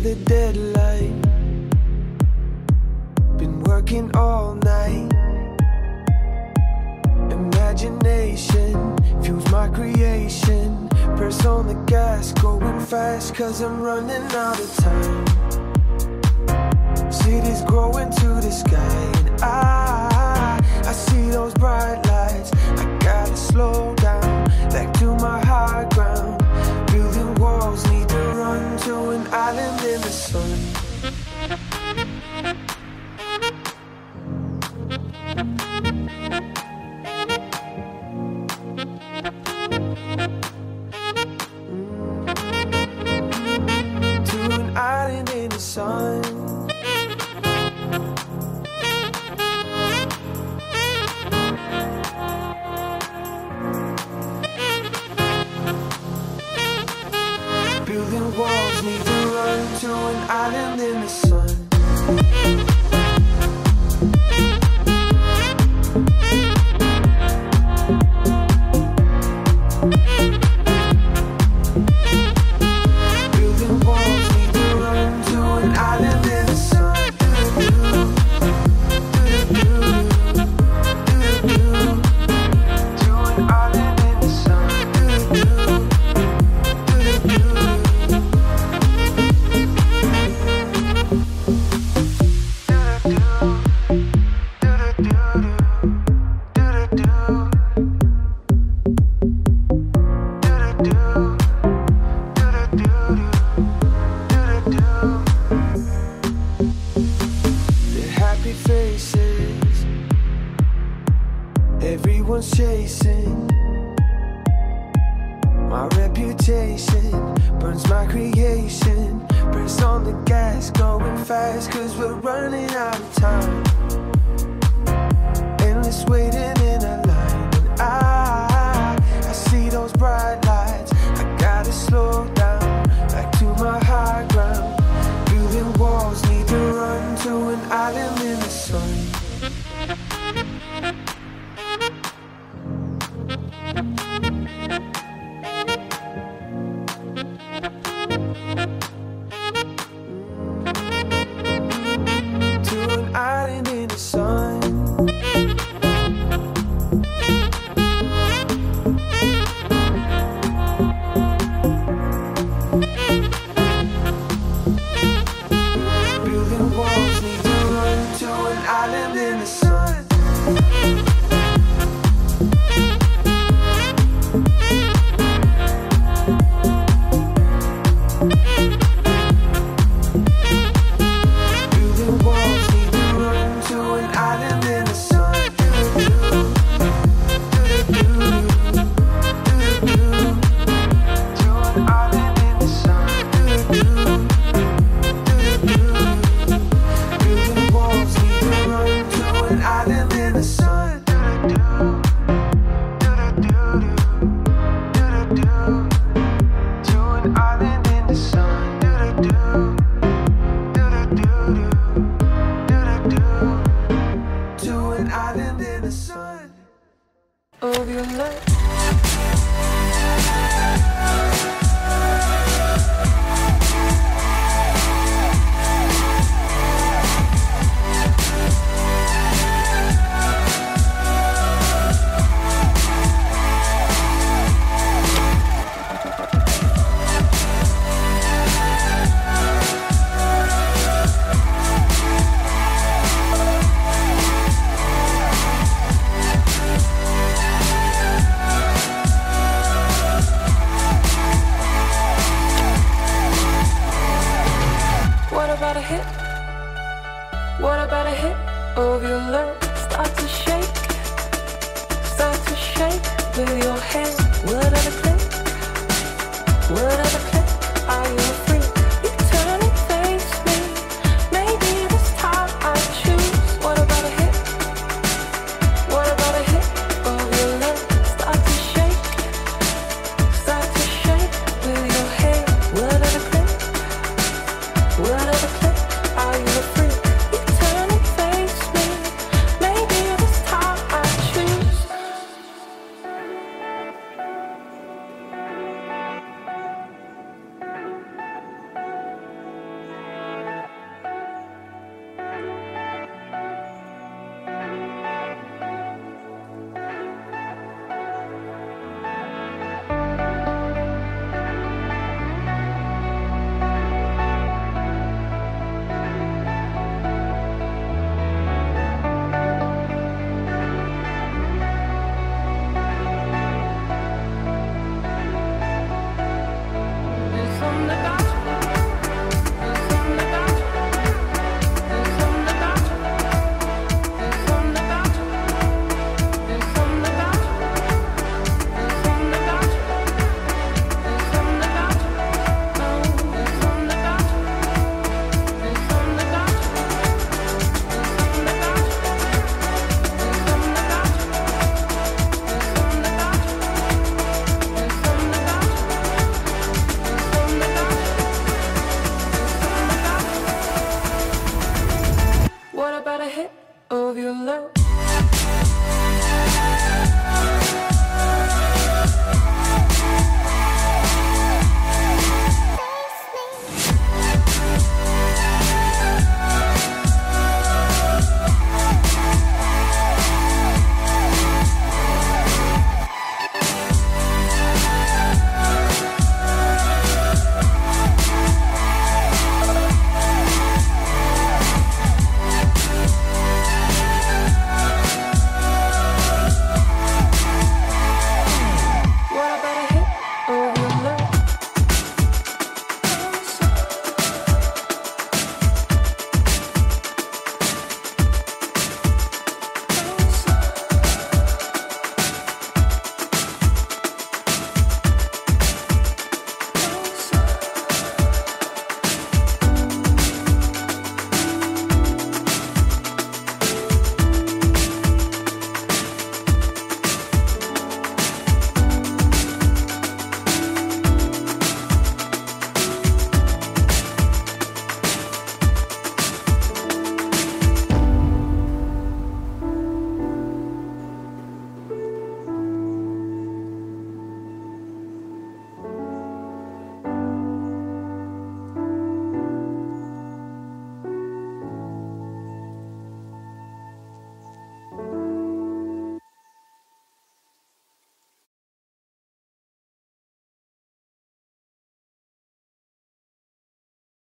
by the deadline. Been working all night. Imagination fuels my creation. Press on the gas, going fast, cause I'm running out of time. Cities growing to the sky, and I, I see those bright lights. I gotta slow down, back to my high ground. Sun. Need to run to an island in the sun. Gas, going fast, cause we're running out of time. Endless waiting in about a hit? What about a hit of your love? Start to shake, start to shake with your hand. What other click? What other click? of your love.